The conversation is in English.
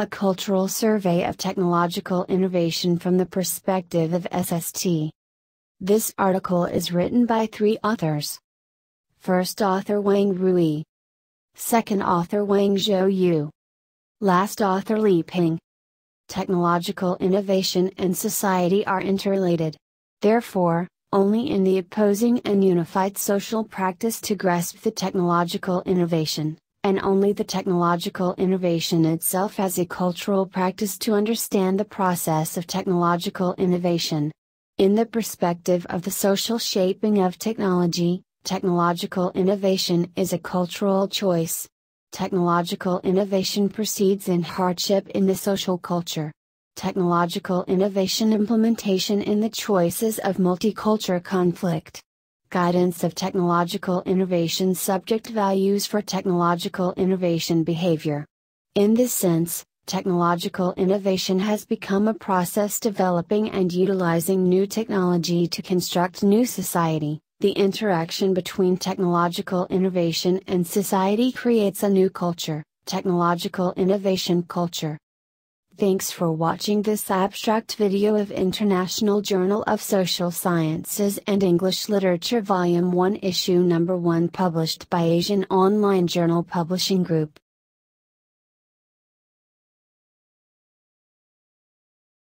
A Cultural Survey of Technological Innovation from the Perspective of SST. This article is written by three authors. First author Wang Rui. Second author Wang Zhou Yu. Last author Li Ping. Technological innovation and society are interrelated. Therefore, only in the opposing and unified social practice to grasp the technological innovation, and only the technological innovation itself as a cultural practice to understand the process of technological innovation. In the perspective of the social shaping of technology, technological innovation is a cultural choice. Technological innovation proceeds in hardship in the social culture technological innovation implementation in the choices of multicultural conflict. Guidance of technological innovation subject values for technological innovation behavior. In this sense, technological innovation has become a process developing and utilizing new technology to construct new society. The interaction between technological innovation and society creates a new culture, technological innovation culture. Thanks for watching this abstract video of International Journal of Social Sciences and English Literature Volume 1 Issue Number 1 published by Asian Online Journal Publishing Group.